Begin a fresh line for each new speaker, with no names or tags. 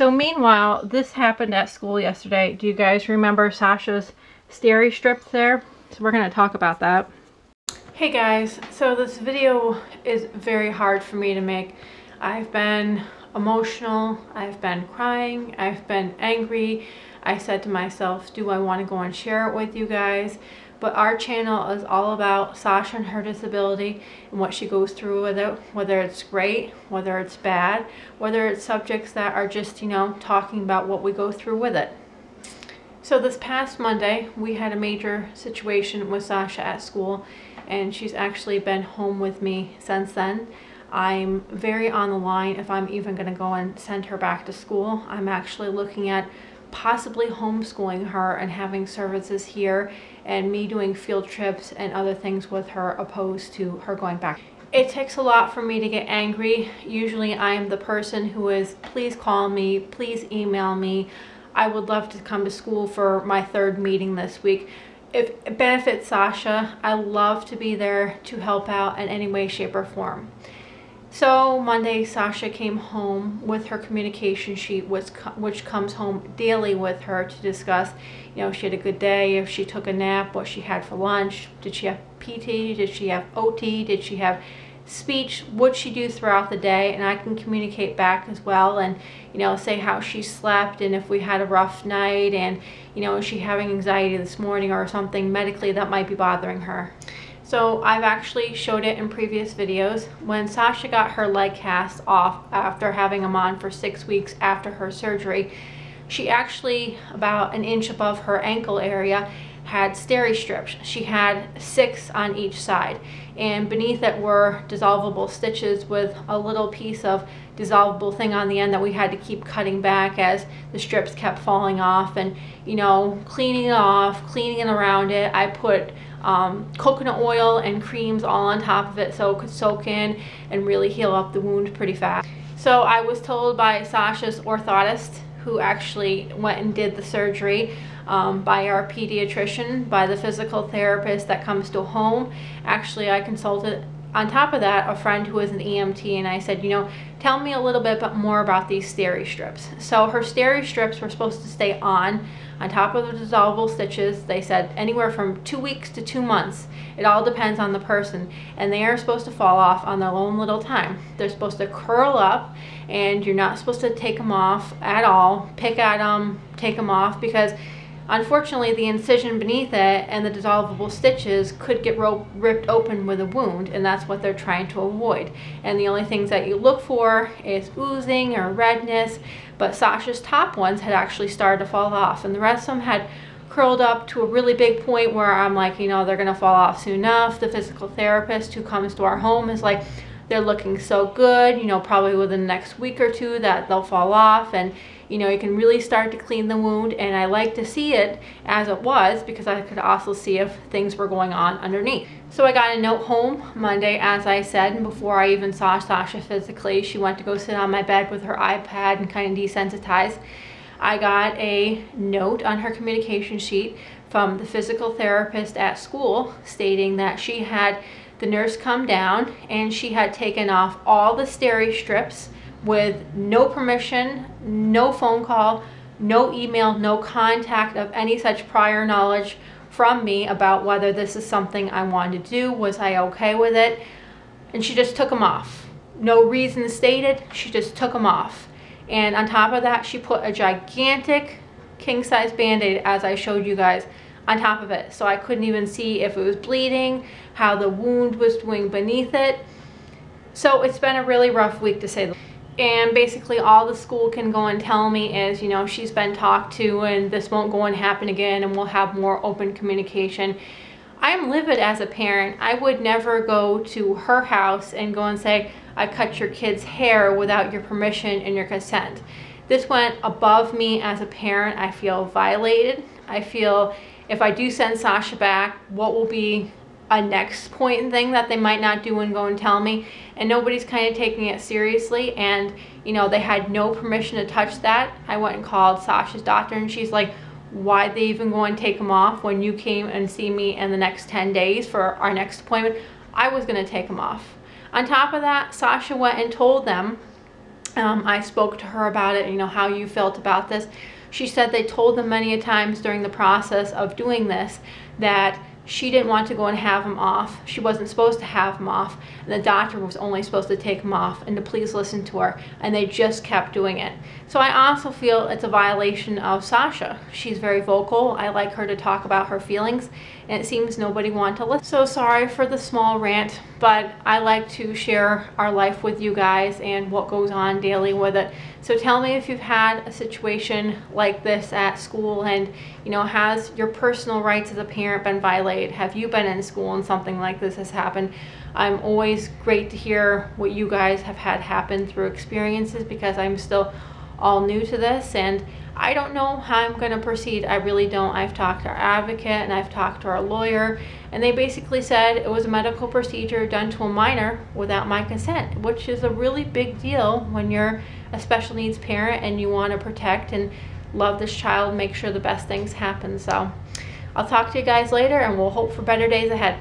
So meanwhile, this happened at school yesterday. Do you guys remember Sasha's steri strips there? So we're going to talk about that. Hey guys, so this video is very hard for me to make. I've been emotional, I've been crying, I've been angry. I said to myself, do I want to go and share it with you guys? But our channel is all about Sasha and her disability and what she goes through with it, whether it's great, whether it's bad, whether it's subjects that are just, you know, talking about what we go through with it. So this past Monday, we had a major situation with Sasha at school and she's actually been home with me since then. I'm very on the line if I'm even going to go and send her back to school. I'm actually looking at possibly homeschooling her and having services here and me doing field trips and other things with her opposed to her going back. It takes a lot for me to get angry. Usually I am the person who is, please call me, please email me. I would love to come to school for my third meeting this week. If it benefits Sasha, I love to be there to help out in any way, shape, or form. So Monday, Sasha came home with her communication sheet, which, which comes home daily with her to discuss, you know, she had a good day, if she took a nap, what she had for lunch, did she have PT, did she have OT, did she have speech, what she do throughout the day, and I can communicate back as well and, you know, say how she slept and if we had a rough night and, you know, is she having anxiety this morning or something medically that might be bothering her. So I've actually showed it in previous videos. When Sasha got her leg cast off after having them on for six weeks after her surgery, she actually, about an inch above her ankle area, had steri strips. She had six on each side and beneath it were dissolvable stitches with a little piece of dissolvable thing on the end that we had to keep cutting back as the strips kept falling off and you know cleaning it off cleaning it around it I put um, coconut oil and creams all on top of it so it could soak in and really heal up the wound pretty fast. So I was told by Sasha's orthotist who actually went and did the surgery um, by our pediatrician, by the physical therapist that comes to home. Actually, I consulted on top of that, a friend who was an EMT and I said, you know, tell me a little bit more about these steri strips. So her steri strips were supposed to stay on on top of the dissolvable stitches. They said anywhere from two weeks to two months. It all depends on the person. And they are supposed to fall off on their own little time. They're supposed to curl up and you're not supposed to take them off at all. Pick at them, take them off because Unfortunately, the incision beneath it and the dissolvable stitches could get ripped open with a wound, and that's what they're trying to avoid. And the only things that you look for is oozing or redness, but Sasha's top ones had actually started to fall off, and the rest of them had curled up to a really big point where I'm like, you know, they're gonna fall off soon enough. The physical therapist who comes to our home is like, they're looking so good, you know, probably within the next week or two that they'll fall off and you know, you can really start to clean the wound and I like to see it as it was because I could also see if things were going on underneath. So I got a note home Monday, as I said, and before I even saw Sasha physically, she went to go sit on my bed with her iPad and kind of desensitize. I got a note on her communication sheet from the physical therapist at school stating that she had the nurse come down and she had taken off all the steri strips with no permission, no phone call, no email, no contact of any such prior knowledge from me about whether this is something I wanted to do. Was I okay with it? And she just took them off. No reason stated, she just took them off. And on top of that, she put a gigantic king size band-aid as I showed you guys on top of it. So I couldn't even see if it was bleeding, how the wound was doing beneath it. So it's been a really rough week to say the least. and basically all the school can go and tell me is, you know, she's been talked to and this won't go and happen again and we'll have more open communication. I am livid as a parent. I would never go to her house and go and say, I cut your kid's hair without your permission and your consent. This went above me as a parent. I feel violated. I feel if I do send Sasha back, what will be a next point thing that they might not do and go and tell me and nobody's kind of taking it seriously and you know they had no permission to touch that i went and called sasha's doctor and she's like why'd they even go and take them off when you came and see me in the next 10 days for our next appointment i was going to take them off on top of that sasha went and told them um, I spoke to her about it, you know, how you felt about this. She said they told them many a times during the process of doing this that she didn't want to go and have him off. She wasn't supposed to have him off. And the doctor was only supposed to take him off and to please listen to her. And they just kept doing it. So I also feel it's a violation of Sasha. She's very vocal. I like her to talk about her feelings. And it seems nobody wanted to listen. So sorry for the small rant, but I like to share our life with you guys and what goes on daily with it. So tell me if you've had a situation like this at school and, you know, has your personal rights as a parent been violated? Have you been in school and something like this has happened? I'm always great to hear what you guys have had happen through experiences because I'm still all new to this and I don't know how I'm going to proceed. I really don't. I've talked to our advocate and I've talked to our lawyer and they basically said it was a medical procedure done to a minor without my consent, which is a really big deal when you're a special needs parent and you want to protect and love this child, make sure the best things happen. So I'll talk to you guys later and we'll hope for better days ahead.